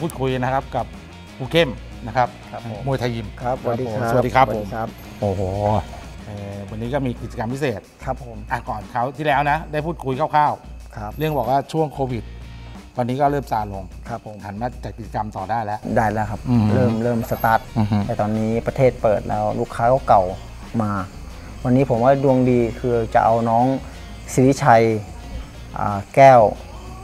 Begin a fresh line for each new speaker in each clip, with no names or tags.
เราก็มาพูดคุยนะครับกับครูเข้มนะครับ
ครับผม
มวยไทยยิม
ครับสวัสดีครับ
สวัสดีครับ
สวั
ผ
ส
ม
ดีครับ
โอ้โหเอ่อวันนี้ก็มีกิจกรรมพิเศษ
ครับผม
อะก่อนเขาวที่แล้วนะ ได้พูดคุยคร่าว
ครับ
ๆเรื่องบอกว่าช่วงโควิดตอนนี้ก็เริ่มซาลง
ครับผม
หันมาจัดกิจกรรมต่อได้แล้ว
ได้แล้วครับ
อืม
เริ่มเริ่มสตาร์ท
อือฮึ
แต่ตอนนี้ประเทศเปิดแล้วลูกค้าก็เก่ามา วันนี้ผมว่าดวงดีคือจะเอาน้องสิริชัยอ่าแก้ว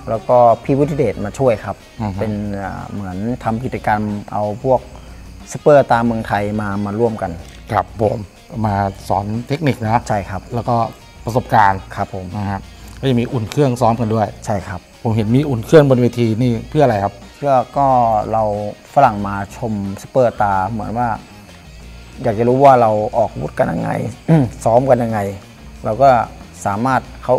แล้วก็พี่วุฒิเดชมาช่วยครับ
อือฮึ
เป็นอ่าเหมือนทำกิจกรรมเอาพวกสเปอร์ตามเมืองไทยมามาร่วมกัน
ครับผมมาสอนเทคนิคนะ
ใช่ครับ
แล้วก็ประสบการณ์
ครับผม
นะครับก็จะมีอุ่นเครื่องซ้อมกันด้วย
ใช่ครับ
ผมเห็นมีอุ่นเครื่องบนเวทีนี่เพื่ออะไรครับ
เพื่อก็เราฝรั่งมาชมสเปอร์ตาเหมือนว่า อยากจะรู้ว่าเราออกอาวุธกันยังไง ซ้อมกันยังไง เราก็สามารถเขา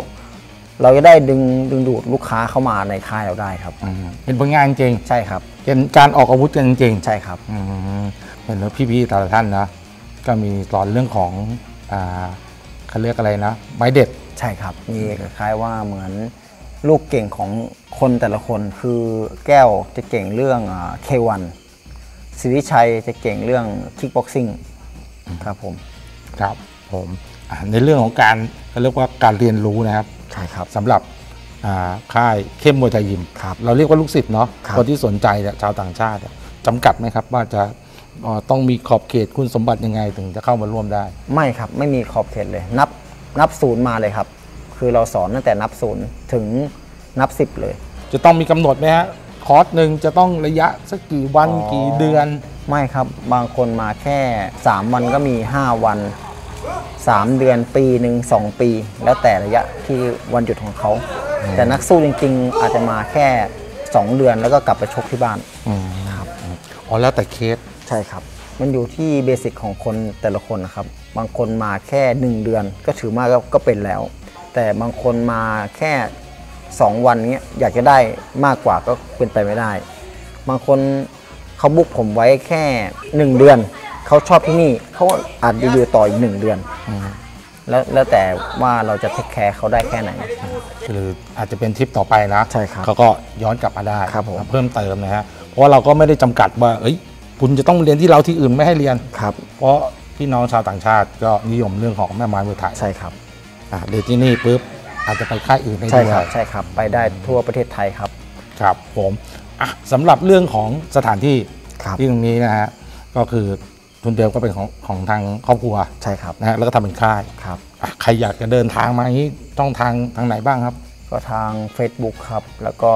เราจะได้ดึงดึงดูดลูกค้าเข้ามาในค่ายเราได้ครับ
อืมเป็นผลงานจริง
ใช่ครับ
เป็นการออกอาวุธกันจริง
ใช่ครับ
อืมเห็นแล้วพี่ๆแต่ละท่านนะ ก็มีสอนเรื่องของอ่าเขาเรียกอะไรนะ ไม้เด็ด
ใช่ครับ มีคล้ายๆว่าเหมือนลูกเก่งของคนแต่ละคนคือแก้วจะเก่งเรื่องเควันสิริชัยจะเก่งเรื่องคิกบ็อกซิ่งครับผม
ครับผมอ่าในเรื่องของการ เขาเรียกว่าการเรียนรู้นะครับ
ใช่ครับ
สำหรับอ่าค่ายเข้มมวยไทยยิม
ครับ
เราเรียกว่าลูกศิษย์เนาะ
ครับ
คนที่สนใจเนี่ยชาวต่างชาติเนี่ยจำกัดไหมครับว่าจะเอ่อต้องมีขอบเขตคุณสมบัติยังไงถึงจะเข้ามาร่วมได้
ไม่ครับไม่มีขอบเขตเลย นับนับศูนย์มาเลยครับ คือเราสอนตั้งแต่นับศูนย์ถึงนับสิบเลย
จะต้องมีกำหนดไหมฮะคอร์สหนึ่งจะต้องระยะสักกี่วัน
อ๋อ
กี่เดือน
ไม่ครับบางคนมาแค่ 3 วันก็มี 5 วัน 3 เดือนปีหนึ่ง2ปี แล้วแต่ระยะที่วันหยุดของเขา แต่นักสู้จริง ๆ อาจจะมาแค่ 2 เดือนแล้วก็กลับไปชกที่บ้าน
ครับอ๋อแล้วแต่เคส
ใช่ครับ มันอยู่ที่เบสิกของคนแต่ละคนนะครับ บางคนมาแค่ 1 เดือนก็ถือว่าก็ก็เป็นแล้ว แต่บางคนมาแค่ 2 วันเนี้ยอยากจะได้มากกว่าก็เป็นไปไม่ได้ บางคนเขาบุกผมไว้แค่ 1 เดือน เขาชอบที่นี่เขาอาจจะอยู่ต่ออีก1เดือน แล้วแล้วแต่ว่าเราจะเทคแคร์เขาได้แค่ไหน
หรืออาจจะเป็นทริปต่อไปนะ
ใช่ครับ
เขาก็ย้อนกลับมาได้
ครับผม
เพิ่มเติมนะฮะเพราะว่าเราก็ไม่ได้จำกัดว่า เอ้ย คุณจะต้องเรียนที่เราที่อื่นไม่ให้เรียน
ครับ
เพราะพี่น้องชาวต่างชาติก็นิยมเรื่องของแม่ไม้มวยไทย
ใช่ครับ
อะเรียนที่นี่ปุ๊บอาจจะไปค่ายอื่นได้
ใช่
ด้ว
ครับ
ย
ใช่ครับ ไปได้ทั่วประเทศไทยครับ
ครับผมอะสำหรับเรื่องของสถานที่
ครับ
ที่ตรงนี้นะฮะก็คือ ทุนเดิมก็เป็นของของทางครอบครัว
ใช่ครับ
นะฮะแล้วก็ทำเป็นค่าย
ครับ
อะใครอยากจะเดินทางมาอย่างนี้ต้องทางทางไหนบ้างครับ
ก็ทาง Facebook ครับ แล้วก็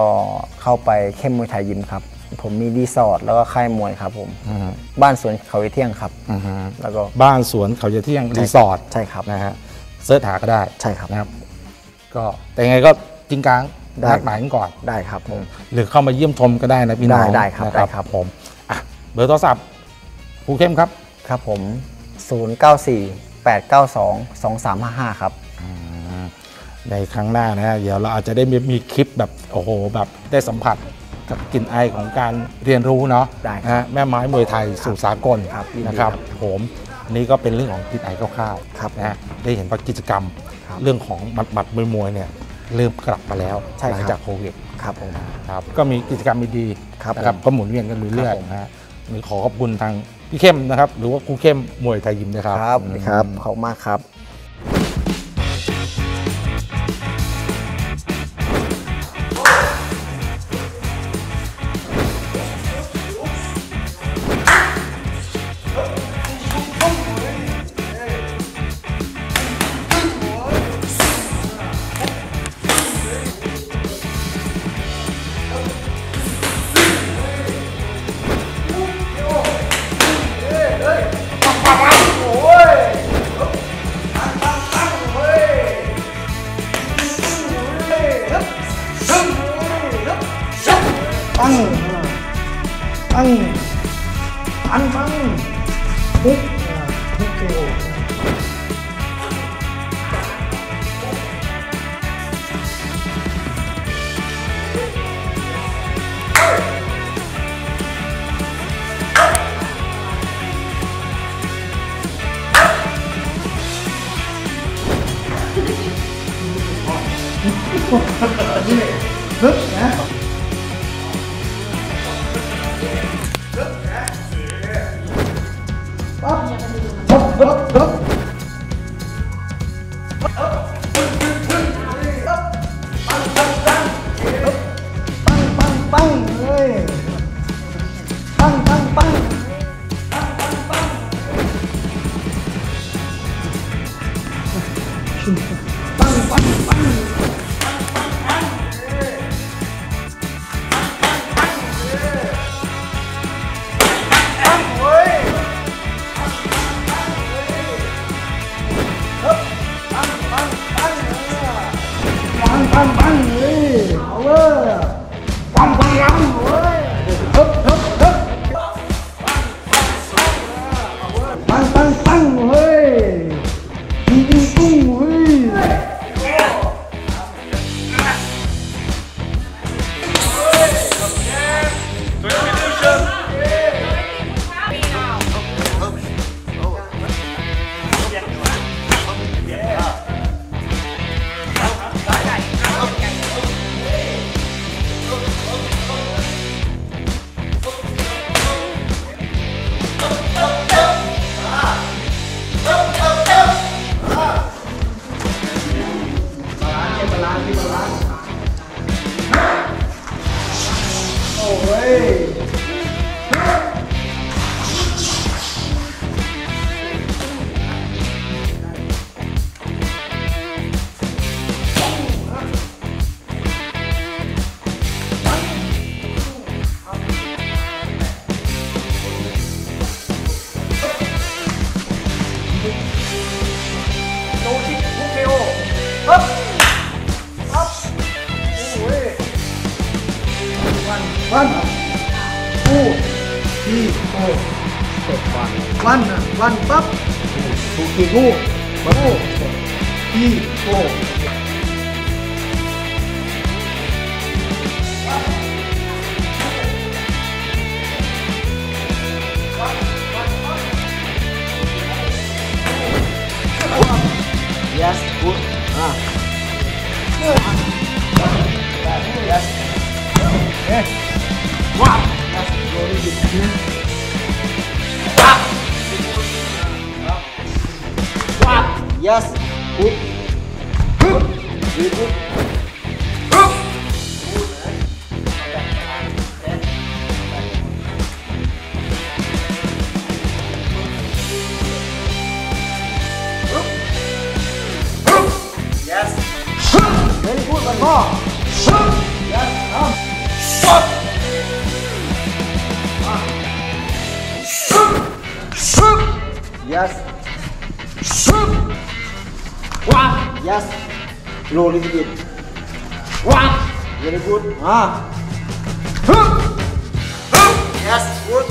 เข้าไปเข้มมวยไทยยิมครับ ผมมีรีสอร์ทแล้วก็ค่ายมวยครับผม
อือฮึ
บ้านสวนเขาเที่ยงครับ
อือฮึ
แล้วก็
บ้านสวนเขาจะเที่ยงรีสอร์ท
ใช่ครับ
นะฮะ search หาก็ได้
ใช่ครับ
นะครับ ก็แต่ยังไงก็จริงกลาง
ได้
นัดหมายกันก่อน
ได้ครับผม
หรือเข้ามาเยี่ยมชมก็ได้นะพี่น้อง
ได้ได้ครับ
นะ
ได้ครับ
ผมอะเบอร์โทรศัพท์ ครูเข้มครับ
ครับผม 094 892 2355 ครับ
ในครั้งหน้านะฮะเดี๋ยวเราอาจจะได้มีมีคลิปแบบโอ้โหแบบได้สัมผัสกับกลิ่นไอของการเรียนรู้เนาะ
ได้ครับ
นะฮะแม่ไม้มวยไทยสู่สากล
ครับยินดี
นะครับ
ครับ
ผมอันนี้ก็เป็นเรื่องของกลิ่นไอคร่าวๆ
ครับ
นะฮะได้เห็นว่ากิจกรรม
ครับ
เรื่องของบัตรบัตรมวยมวยๆเนี่ยเริ่มกลับมาแล้ว
ใช่
ห
ครับ
ลัจากโควิด
ครับผม
ครับก็มีกิจกรรมดีๆ
ครับ
นะครับ
ผม
ก็หมุนเวียนกันเรื่อย
ครับผม
ๆนะฮะนี่ขอขอบคุณทาง พี่เข้มนะครับ หรือว่าครูเข้มมวยไทยยิมนะครับ
ครับครับขอบคุณมากครับ
반반 꼭 복되고. Mang đi! วันนะวันปั๊บถูกตีงูโง่ตีโง่ยั
สกูอ่ะยัสเอ๊ะ
ว้าวยัสโดนดิบ
yes. Good. Very good. Yes. Very good one more. Yes yes low little bit very good. Ah. Yes good.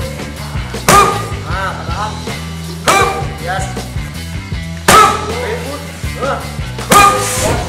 Ah tahan yes. Very good. Ah.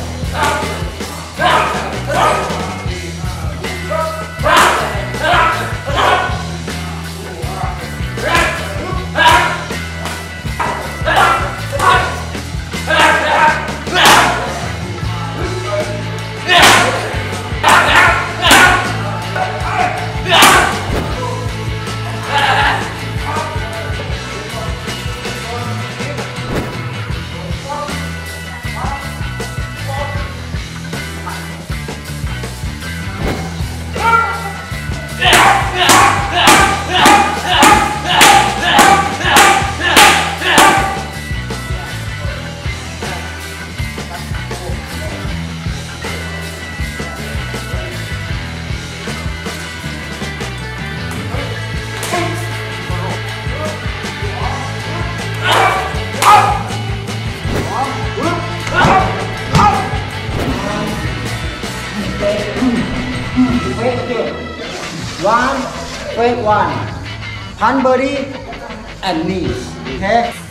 Hanbury and knees. Okay?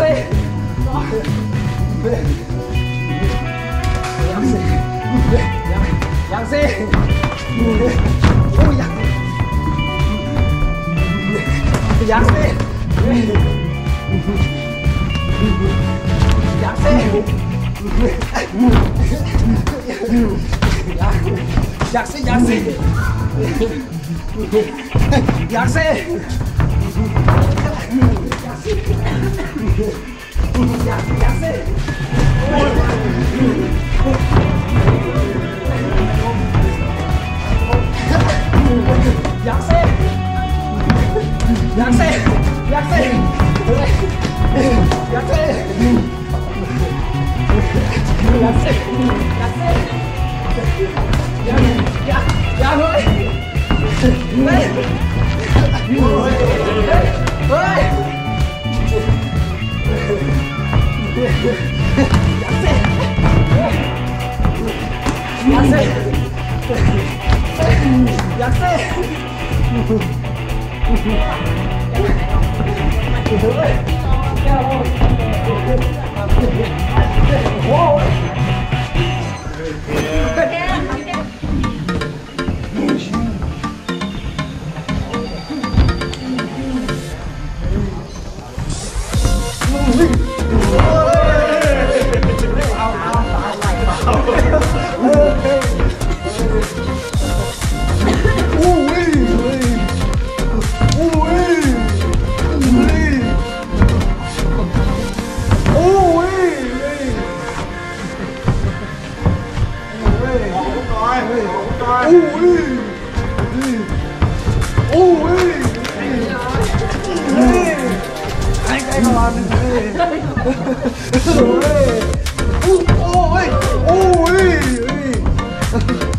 飞，飞，杨飞，杨杨飞，不杨，杨飞，杨飞，杨飞，杨飞。Yaxşı giáng xe giáng xe giáng xe giáng xe giáng xe giáng xe giáng giáng ơi ơi
ơi
Oh! 오, 오, 오, 오, 오, 오, 오,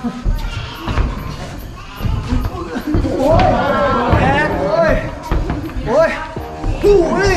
Ôi. Ôi. Ôi. Ôi.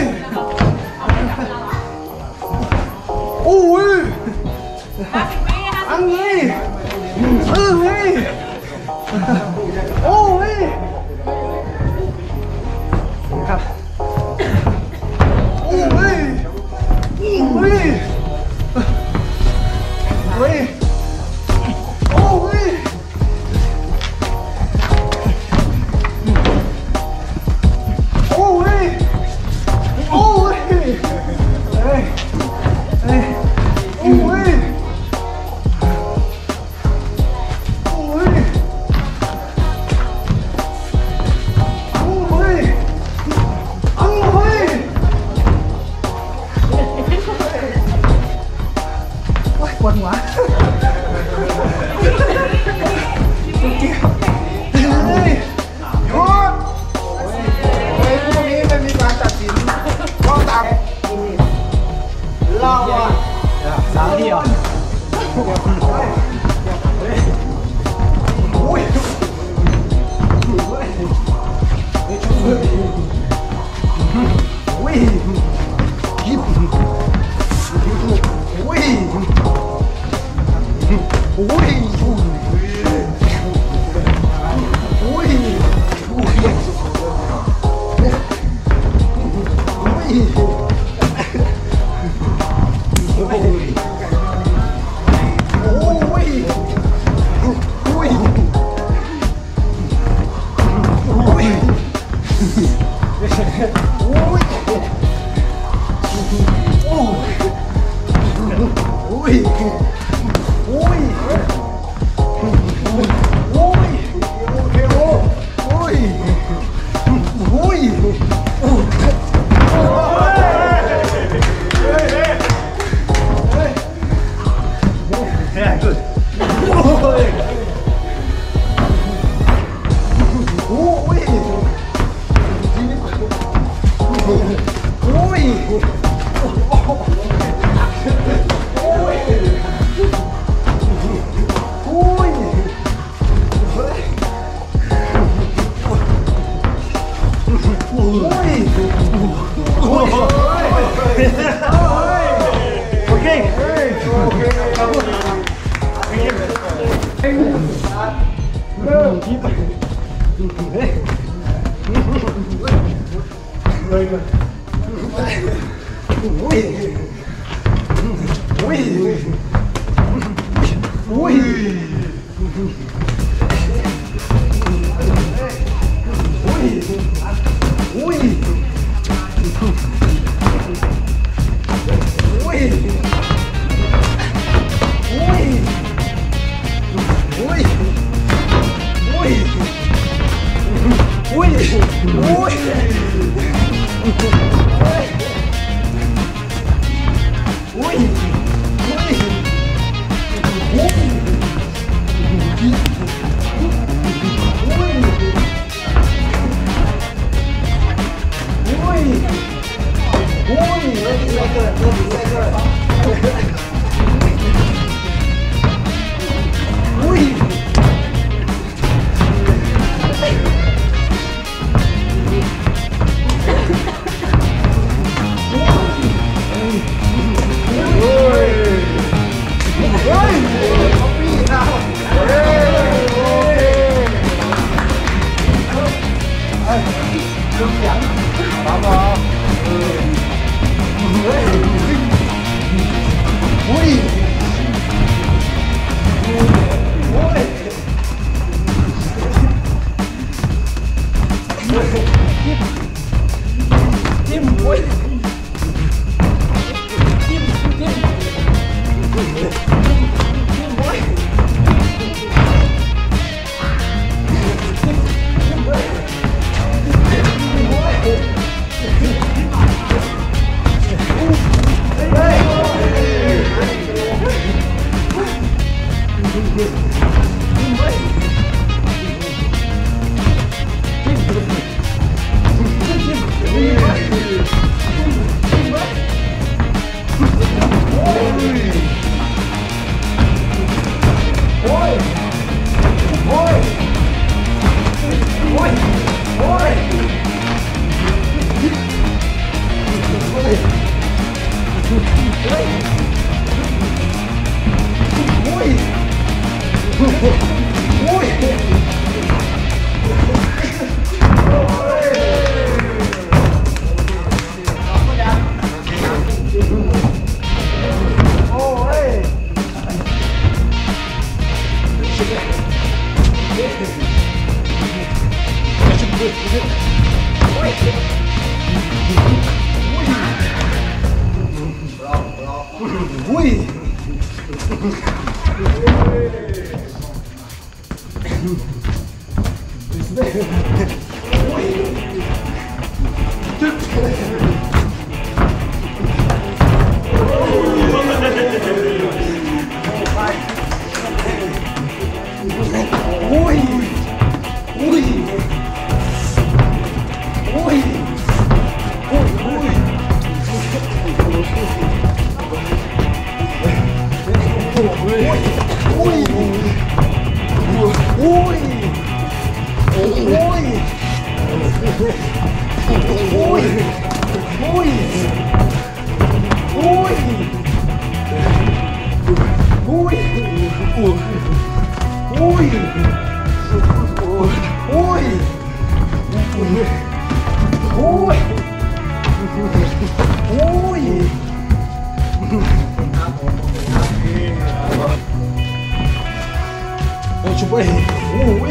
ごい。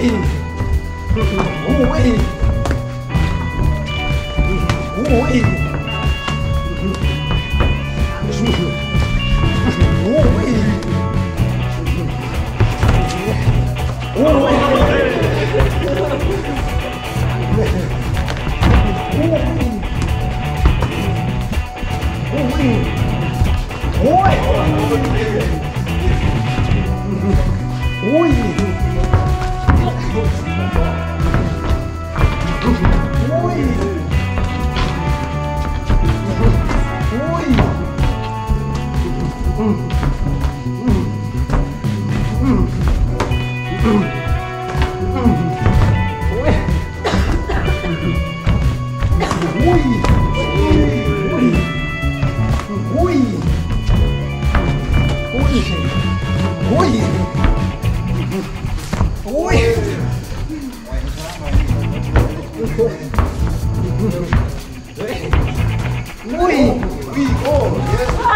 嘿嘿嘿嘿 Gracias.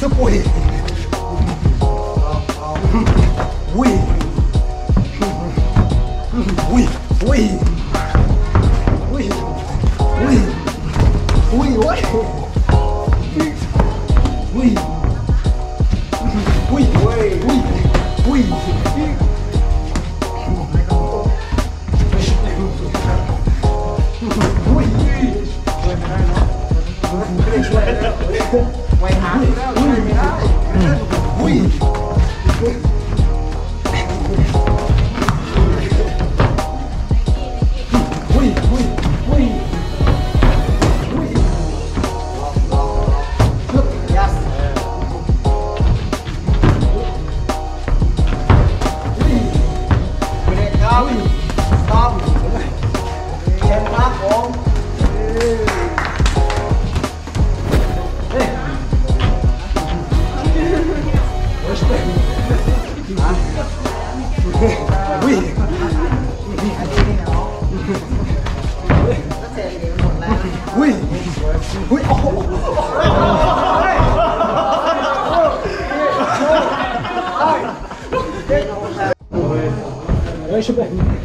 Subway. Oui. Oui. Oui. Oui. Oui. Oui. Oui. chữa bệnh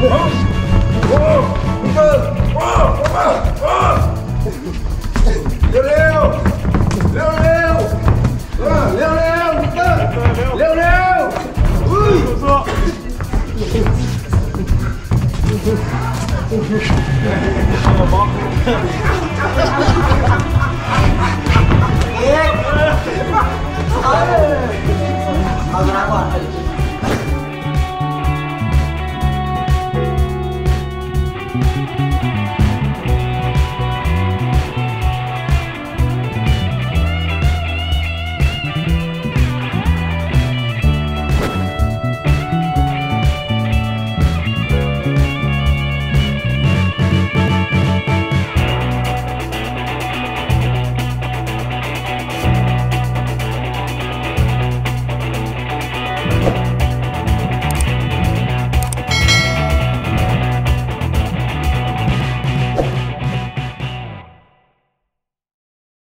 Roast!